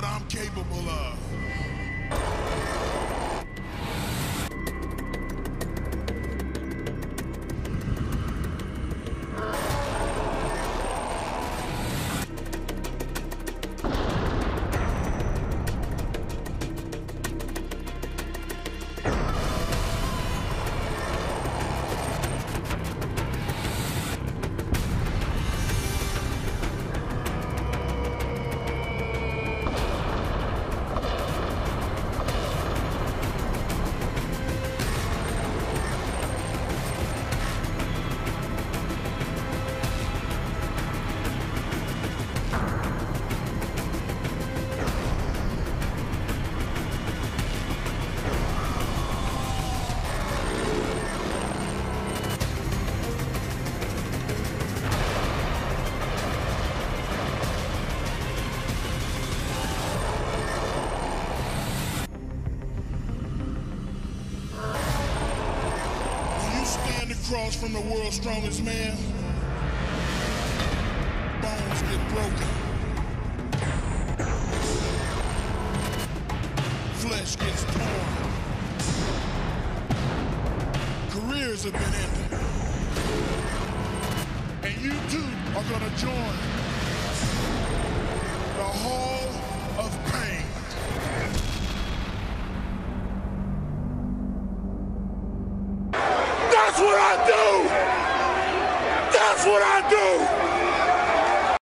I'm capable of. Across from the world's strongest man, bones get broken. Flesh gets torn. Careers have been ended. And you too are gonna join That's what I do. That's what I do.